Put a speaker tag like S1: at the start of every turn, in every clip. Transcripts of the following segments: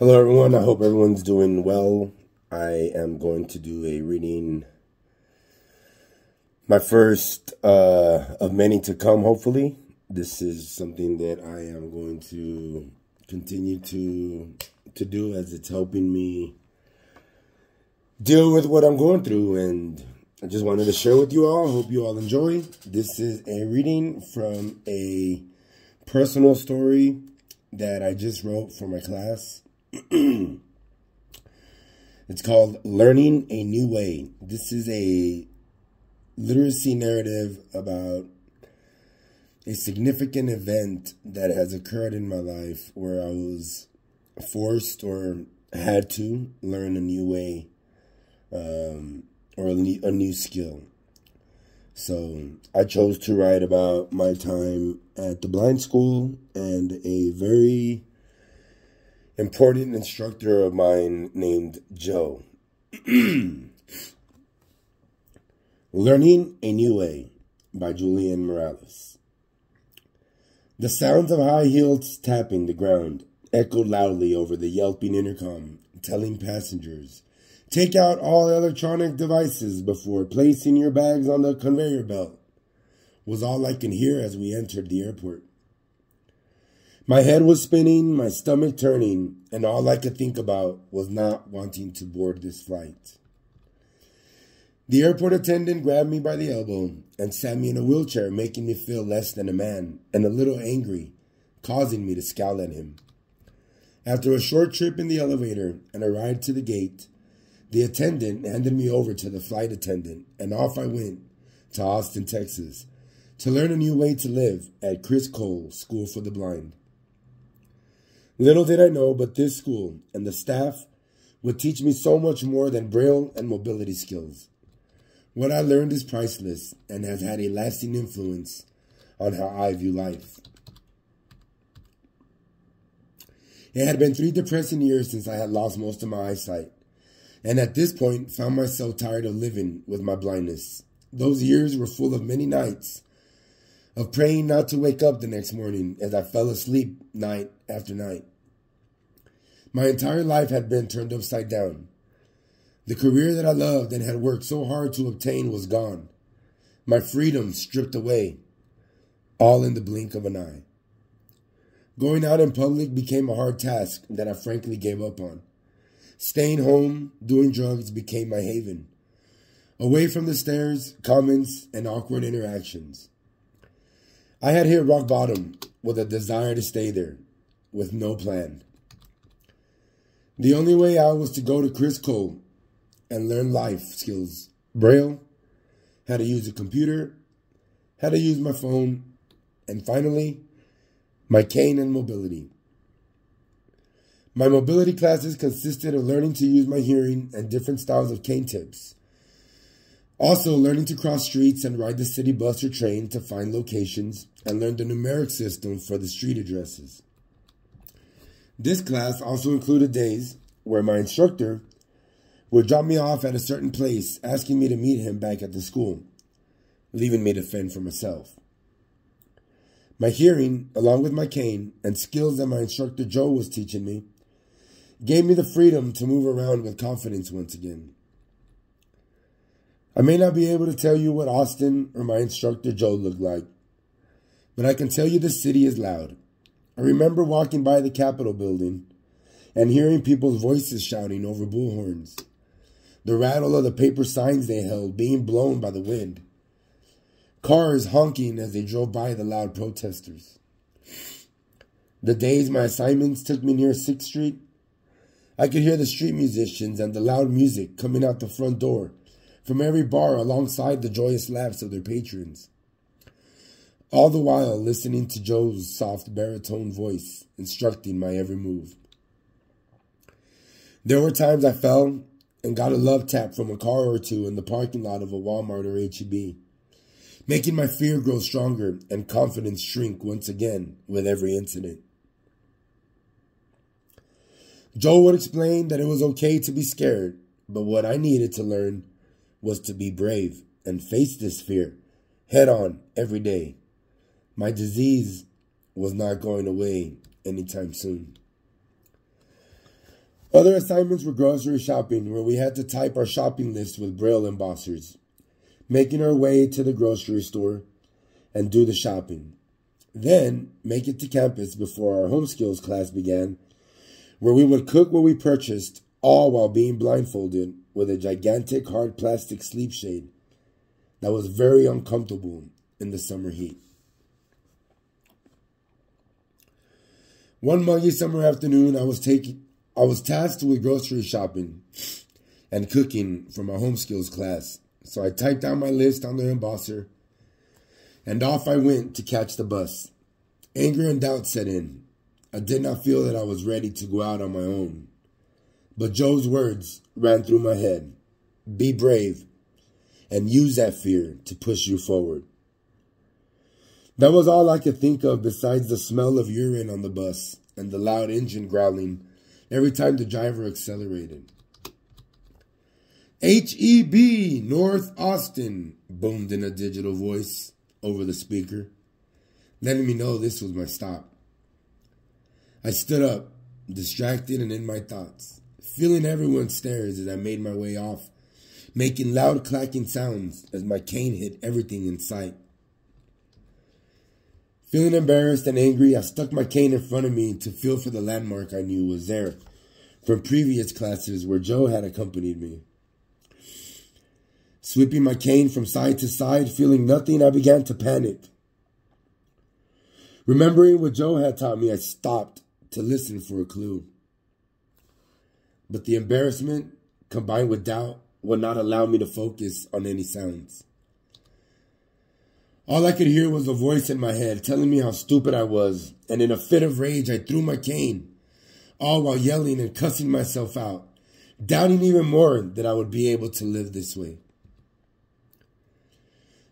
S1: Hello, everyone. I hope everyone's doing well. I am going to do a reading, my first uh, of many to come, hopefully. This is something that I am going to continue to to do as it's helping me deal with what I'm going through and I just wanted to share with you all. I hope you all enjoy. This is a reading from a personal story that I just wrote for my class. it's called Learning a New Way. This is a literacy narrative about a significant event that has occurred in my life where I was forced or had to learn a new way um, or a a new skill. So I chose to write about my time at the blind school and a very important instructor of mine named Joe. Learning a New Way by Julian Morales. The sounds of high heels tapping the ground echoed loudly over the yelping intercom, telling passengers, take out all electronic devices before placing your bags on the conveyor belt, was all I could hear as we entered the airport. My head was spinning, my stomach turning, and all I could think about was not wanting to board this flight. The airport attendant grabbed me by the elbow and sat me in a wheelchair, making me feel less than a man and a little angry, causing me to scowl at him. After a short trip in the elevator and a ride to the gate, the attendant handed me over to the flight attendant, and off I went to Austin, Texas, to learn a new way to live at Criss Cole School for the Blind. Little did I know, but this school and the staff would teach me so much more than braille and mobility skills. What I learned is priceless and has had a lasting influence on how I view life. It had been three depressing years since I had lost most of my eyesight, and at this point found myself tired of living with my blindness. Those years were full of many nights of praying not to wake up the next morning as I fell asleep night after night. My entire life had been turned upside down. The career that I loved and had worked so hard to obtain was gone. My freedom stripped away, all in the blink of an eye. Going out in public became a hard task that I frankly gave up on. Staying home, doing drugs became my haven. Away from the stares, comments, and awkward interactions. I had hit rock bottom with a desire to stay there, with no plan. The only way out was to go to Criss Cole and learn life skills. Braille, how to use a computer, how to use my phone, and finally, my cane and mobility. My mobility classes consisted of learning to use my hearing and different styles of cane tips. Also, learning to cross streets and ride the city bus or train to find locations and learn the numeric system for the street addresses. This class also included days where my instructor would drop me off at a certain place, asking me to meet him back at the school, leaving me to fend for myself. My hearing, along with my cane and skills that my instructor Joe was teaching me, gave me the freedom to move around with confidence once again. I may not be able to tell you what Austin or my instructor Joe looked like, but I can tell you the city is loud. I remember walking by the Capitol building and hearing people's voices shouting over bullhorns, the rattle of the paper signs they held being blown by the wind, cars honking as they drove by the loud protesters. The days my assignments took me near 6th Street, I could hear the street musicians and the loud music coming out the front door from every bar alongside the joyous laughs of their patrons all the while listening to Joe's soft baritone voice instructing my every move. There were times I fell and got a love tap from a car or two in the parking lot of a Walmart or HEB, making my fear grow stronger and confidence shrink once again with every incident. Joe would explain that it was okay to be scared, but what I needed to learn was to be brave and face this fear head on every day. My disease was not going away anytime soon. Other assignments were grocery shopping, where we had to type our shopping list with braille embossers, making our way to the grocery store and do the shopping. Then make it to campus before our home skills class began, where we would cook what we purchased, all while being blindfolded with a gigantic hard plastic sleep shade that was very uncomfortable in the summer heat. One muggy summer afternoon, I was taking I was tasked with grocery shopping and cooking for my home skills class. So I typed out my list on the embosser and off I went to catch the bus. Anger and doubt set in. I did not feel that I was ready to go out on my own. But Joe's words ran through my head. Be brave and use that fear to push you forward. That was all I could think of besides the smell of urine on the bus and the loud engine growling every time the driver accelerated. HEB, North Austin, boomed in a digital voice over the speaker, letting me know this was my stop. I stood up, distracted and in my thoughts, feeling everyone's stares as I made my way off, making loud clacking sounds as my cane hit everything in sight. Feeling embarrassed and angry, I stuck my cane in front of me to feel for the landmark I knew was there from previous classes where Joe had accompanied me. Sweeping my cane from side to side, feeling nothing, I began to panic. Remembering what Joe had taught me, I stopped to listen for a clue. But the embarrassment, combined with doubt, would not allow me to focus on any sounds. All I could hear was a voice in my head telling me how stupid I was, and in a fit of rage, I threw my cane, all while yelling and cussing myself out, doubting even more that I would be able to live this way.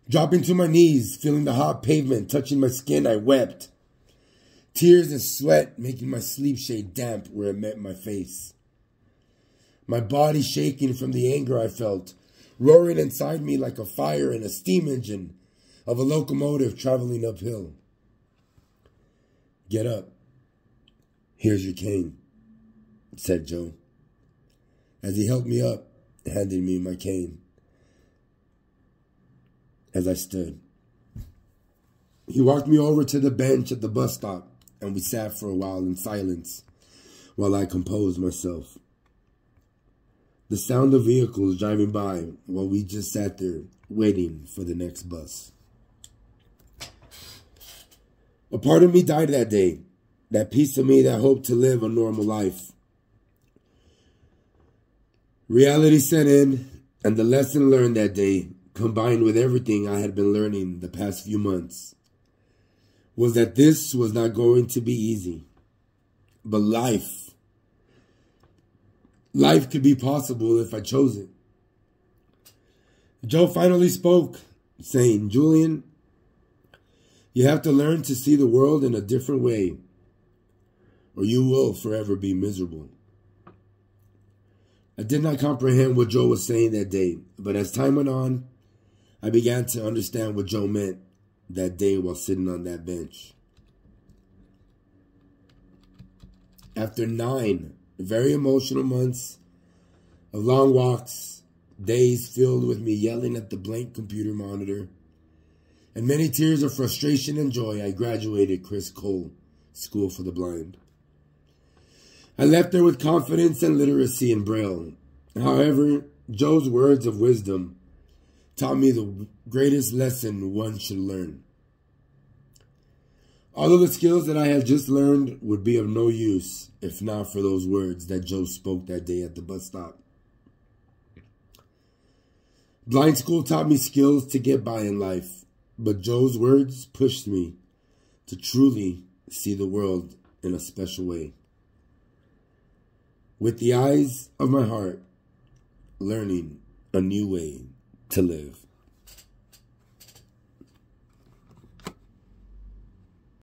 S1: Dropping to my knees, feeling the hot pavement touching my skin, I wept. Tears and sweat making my sleep shade damp where it met my face. My body shaking from the anger I felt, roaring inside me like a fire in a steam engine of a locomotive traveling uphill. Get up. Here's your cane, said Joe, as he helped me up, handing me my cane. As I stood, he walked me over to the bench at the bus stop, and we sat for a while in silence while I composed myself. The sound of vehicles driving by while we just sat there waiting for the next bus. A part of me died that day. That piece of me that hoped to live a normal life. Reality set in, and the lesson learned that day, combined with everything I had been learning the past few months, was that this was not going to be easy. But life, life could be possible if I chose it. Joe finally spoke, saying, Julian, you have to learn to see the world in a different way, or you will forever be miserable. I did not comprehend what Joe was saying that day, but as time went on, I began to understand what Joe meant that day while sitting on that bench. After nine very emotional months of long walks, days filled with me yelling at the blank computer monitor, and many tears of frustration and joy, I graduated Criss Cole School for the Blind. I left there with confidence and literacy in Braille. However, Joe's words of wisdom taught me the greatest lesson one should learn. All of the skills that I had just learned would be of no use if not for those words that Joe spoke that day at the bus stop. Blind school taught me skills to get by in life but Joe's words pushed me to truly see the world in a special way. With the eyes of my heart, learning a new way to live.